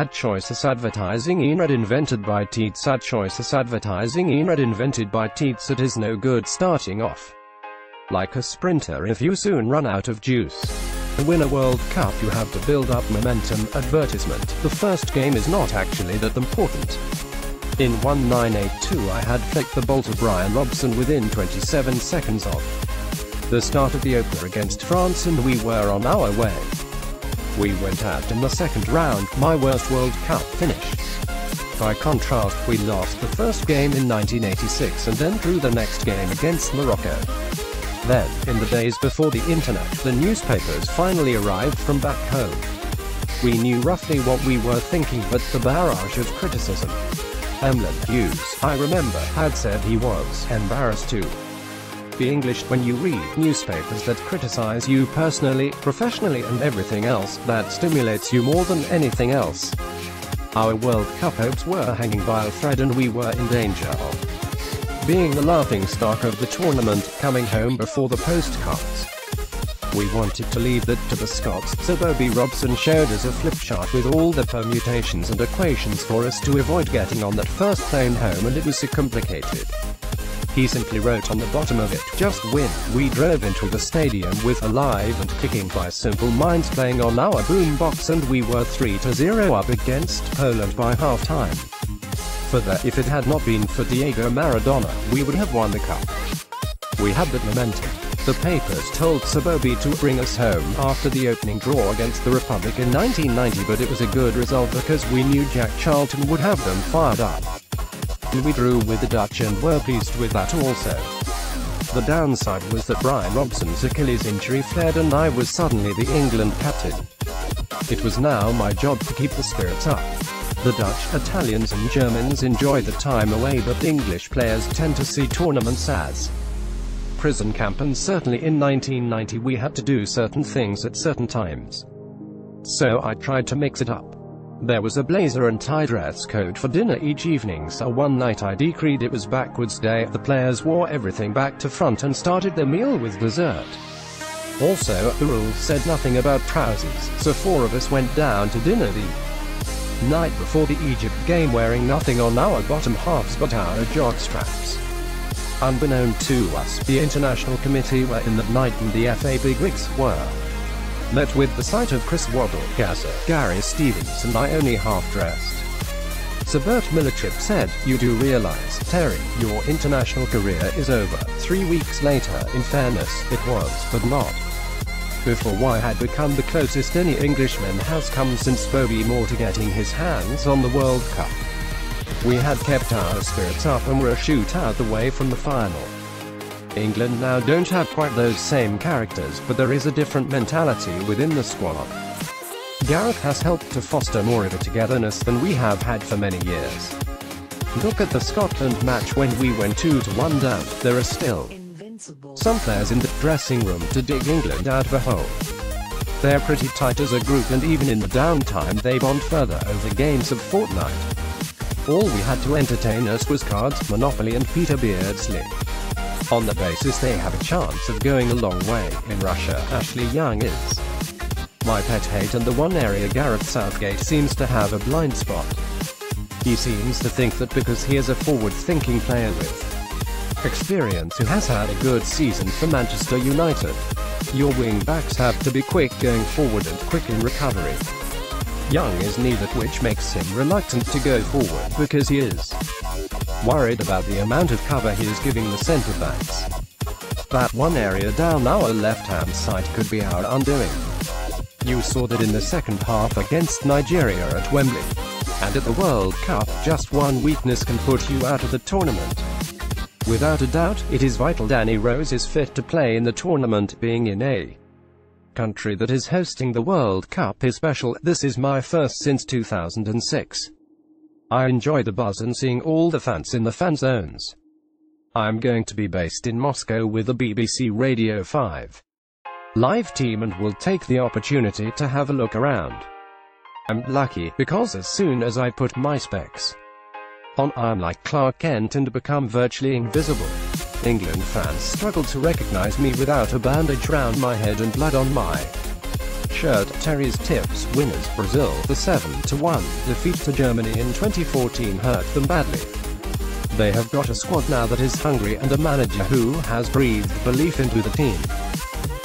Ad choices advertising inRead invented by Teads Ad choices advertising inRead invented by Teads It is no good starting off like a sprinter if you soon run out of juice. To win a World Cup you have to build up momentum, advertisement. The first game is not actually that important. In 1982 I had flicked the ball to Brian Robson within 27 seconds of the start of the opener against France and we were on our way. We went out in the second round, my worst World Cup finish. By contrast, we lost the first game in 1986 and then drew the next game against Morocco. Then, in the days before the internet, the newspapers finally arrived from back home. We knew roughly what we were thinking, but the barrage of criticism. Emlyn Hughes, I remember, had said he was embarrassed too. Be English when you read newspapers that criticize you personally, professionally and everything else, that stimulates you more than anything else. Our World Cup hopes were hanging by a thread and we were in danger of being the laughing stock of the tournament, coming home before the postcards. We wanted to leave that to the Scots, so Bobby Robson showed us a flip chart with all the permutations and equations for us to avoid getting on that first plane home and it was so complicated. He simply wrote on the bottom of it, just win. We drove into the stadium with alive and kicking by simple minds playing on our boombox and we were 3-0 up against Poland by half-time for that. If it had not been for Diego Maradona, we would have won the cup. We had that momentum. The papers told Sir Bobby to bring us home after the opening draw against the Republic in 1990 but it was a good result because we knew Jack Charlton would have them fired up. And we drew with the Dutch and were pleased with that also. The downside was that Brian Robson's Achilles injury flared and I was suddenly the England captain. It was now my job to keep the spirits up. The Dutch, Italians and Germans enjoy the time away but English players tend to see tournaments as prison camp and certainly in 1990 we had to do certain things at certain times. So I tried to mix it up. There was a blazer and tie dress code for dinner each evening so one night I decreed it was backwards day, the players wore everything back to front and started their meal with dessert. Also, the rules said nothing about trousers, so four of us went down to dinner the night before the Egypt game wearing nothing on our bottom halves but our jock straps. Unbeknown to us, the International Committee were in that night and the FA bigwigs were. Met with the sight of Chris Waddle, Gazza, Gary Stevens and I only half-dressed. Sir Bert said, You do realize, Terry, your international career is over. Three weeks later, in fairness, it was, but not before Y had become the closest any Englishman has come since Bobby Moore to getting his hands on the World Cup. We had kept our spirits up and were a shootout away from the final. England now don't have quite those same characters, but there is a different mentality within the squad. Gareth has helped to foster more of a togetherness than we have had for many years. Look at the Scotland match when we went 2-1 down, there are still some players in the dressing room to dig England out of a hole. They're pretty tight as a group and even in the downtime they bond further over games of Fortnite. All we had to entertain us was cards, Monopoly and Peter Beardsley. On the basis they have a chance of going a long way, in Russia, Ashley Young is my pet hate and the one area Gareth Southgate seems to have a blind spot. He seems to think that because he is a forward-thinking player with experience who has had a good season for Manchester United. Your wing-backs have to be quick going forward and quick in recovery. Young is neither which makes him reluctant to go forward because he is worried about the amount of cover he is giving the centre-backs. That one area down our left-hand side could be our undoing. You saw that in the second half against Nigeria at Wembley. And at the World Cup, just one weakness can put you out of the tournament. Without a doubt, it is vital Danny Rose is fit to play in the tournament, being in a country that is hosting the World Cup is special. This is my first since 2006. I enjoy the buzz and seeing all the fans in the fan zones. I'm going to be based in Moscow with the BBC Radio 5 live team and will take the opportunity to have a look around. I'm lucky, because as soon as I put my specs on I'm like Clark Kent and become virtually invisible. England fans struggle to recognize me without a bandage round my head and blood on my shirt Terry's tips winners Brazil the 7-1 defeat to Germany in 2014 hurt them badly. They have got a squad now that is hungry and a manager who has breathed belief into the team.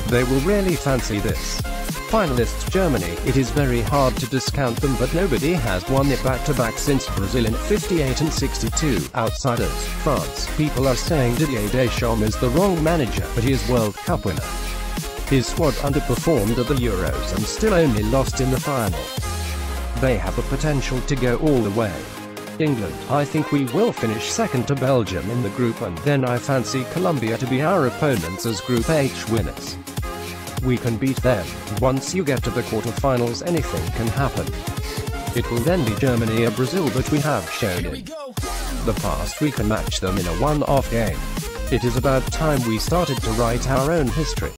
They will really fancy this. Finalists Germany, it is very hard to discount them but nobody has won it back-to-back -back since Brazil in 58 and 62. Outsiders, France, people are saying Didier Deschamps is the wrong manager but he is World Cup winner. His squad underperformed at the Euros and still only lost in the final. They have the potential to go all the way. England, I think we will finish second to Belgium in the group and then I fancy Colombia to be our opponents as Group H winners. We can beat them. Once you get to the quarterfinals anything can happen. It will then be Germany or Brazil but we have shown in the past we can match them in a one-off game. It is about time we started to write our own history.